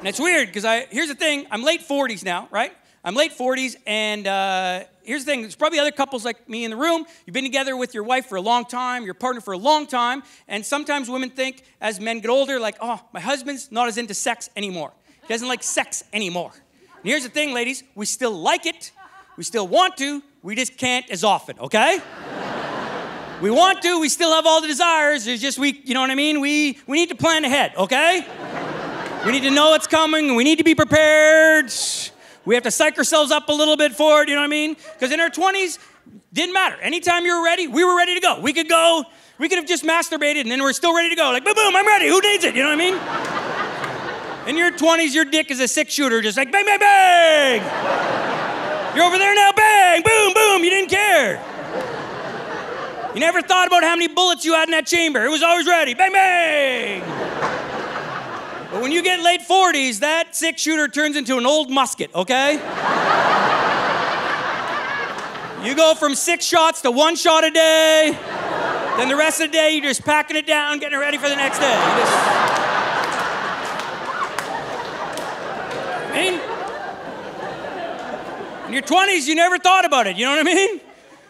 And it's weird because I here's the thing, I'm late 40s now, right? I'm late 40s, and uh, here's the thing there's probably other couples like me in the room. You've been together with your wife for a long time, your partner for a long time, and sometimes women think as men get older, like, oh, my husband's not as into sex anymore. He doesn't like sex anymore. And here's the thing, ladies we still like it, we still want to, we just can't as often, okay? we want to, we still have all the desires, it's just we, you know what I mean? We, we need to plan ahead, okay? We need to know what's coming, we need to be prepared. We have to psych ourselves up a little bit for it, you know what I mean? Because in our 20s, didn't matter. Anytime you were ready, we were ready to go. We could go, we could have just masturbated and then we're still ready to go. Like, boom, boom, I'm ready. Who needs it? You know what I mean? In your 20s, your dick is a six shooter, just like bang, bang, bang. You're over there now, bang, boom, boom. You didn't care. You never thought about how many bullets you had in that chamber. It was always ready. Bang, bang. But when you get late 40s, that six shooter turns into an old musket, okay? you go from six shots to one shot a day. Then the rest of the day, you're just packing it down, getting it ready for the next day. Just... I mean, in your 20s, you never thought about it. You know what I mean?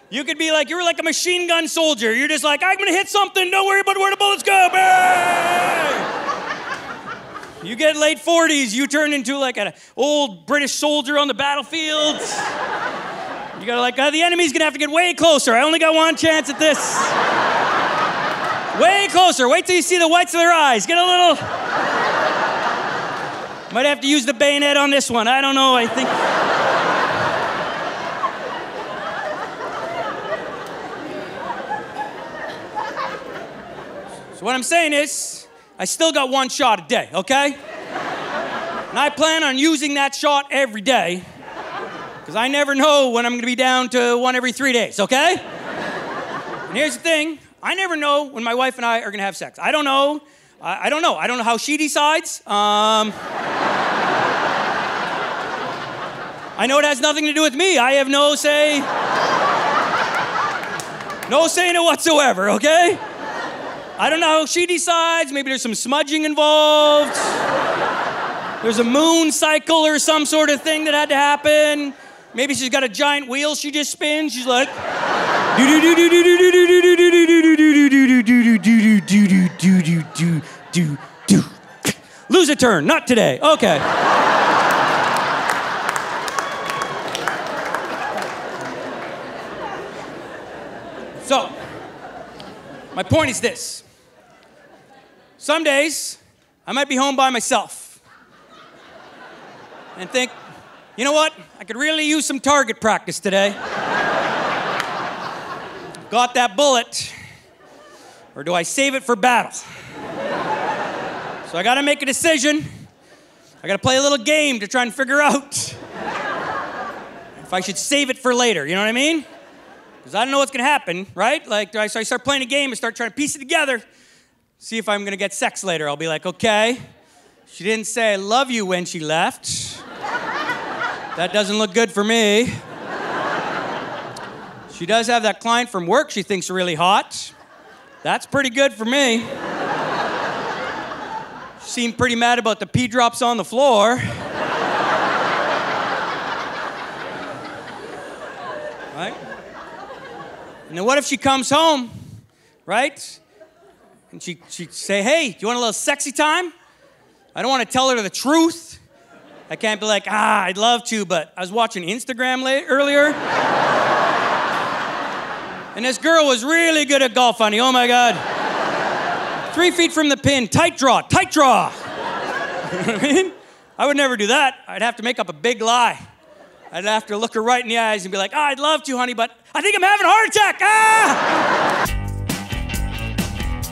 You could be like, you were like a machine gun soldier. You're just like, I'm gonna hit something, don't worry about where the bullets go. Bang! You get late 40s, you turn into like an old British soldier on the battlefield. You gotta like, oh, the enemy's gonna have to get way closer. I only got one chance at this. way closer. Wait till you see the whites of their eyes. Get a little. Might have to use the bayonet on this one. I don't know. I think. So, what I'm saying is, I still got one shot a day, okay? and I plan on using that shot every day because I never know when I'm going to be down to one every three days, okay? and here's the thing I never know when my wife and I are going to have sex. I don't know. I, I, don't know. I don't know how she decides. Um, I know it has nothing to do with me. I have no say. No say in it whatsoever, okay? I don't know how she decides. Maybe there's some smudging involved. There's a moon cycle or some sort of thing that had to happen. Maybe she's got a giant wheel she just spins. She's like, Lose a turn, not today. Okay. So, my point is this some days, I might be home by myself and think, you know what? I could really use some target practice today. Got that bullet, or do I save it for battle? So I gotta make a decision. I gotta play a little game to try and figure out if I should save it for later. You know what I mean? Because I don't know what's gonna happen, right? Like, so I start playing a game and start trying to piece it together see if I'm gonna get sex later. I'll be like, okay, she didn't say I love you when she left. that doesn't look good for me. She does have that client from work she thinks really hot. That's pretty good for me. She seemed pretty mad about the pee drops on the floor. right? Then what if she comes home, right? And she, she'd say, Hey, do you want a little sexy time? I don't want to tell her the truth. I can't be like, Ah, I'd love to, but I was watching Instagram late, earlier. and this girl was really good at golf, honey. Oh my God. Three feet from the pin, tight draw, tight draw. I would never do that. I'd have to make up a big lie. I'd have to look her right in the eyes and be like, oh, I'd love to, honey, but I think I'm having a heart attack. Ah!